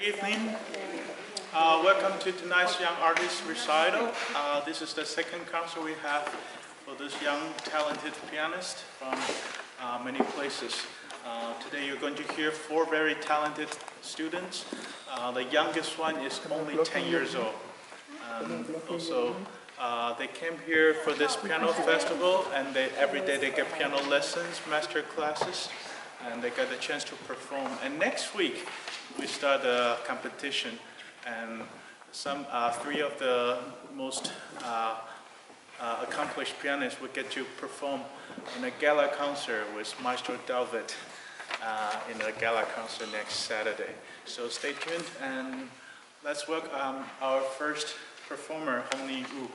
evening. Uh, welcome to tonight's Young Artist Recital. Uh, this is the second concert we have for this young, talented pianist from uh, many places. Uh, today you're going to hear four very talented students. Uh, the youngest one is only 10 years old. Also, uh, they came here for this piano festival, and they, every day they get piano lessons, master classes, and they get a chance to perform. And next week, we start a competition, and some uh, three of the most uh, uh, accomplished pianists will get to perform in a gala concert with Maestro David uh, in a gala concert next Saturday. So stay tuned and let's welcome our first performer, Hongni Wu.